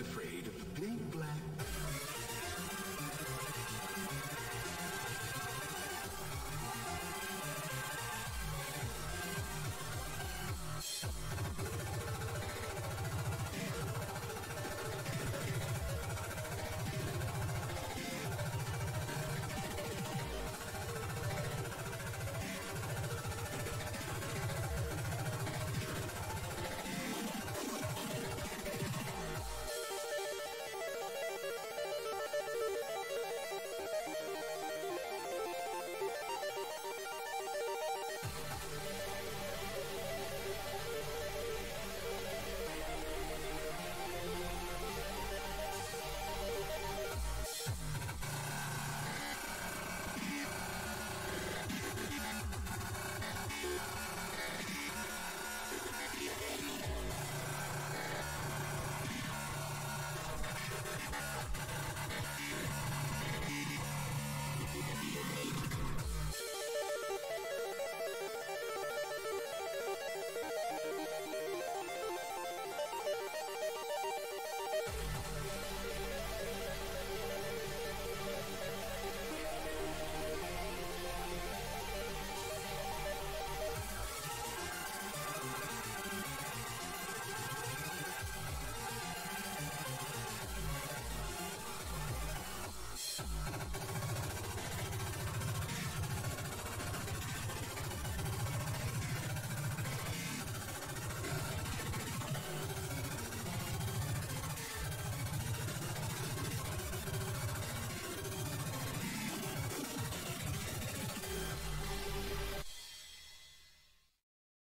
afraid of the big black...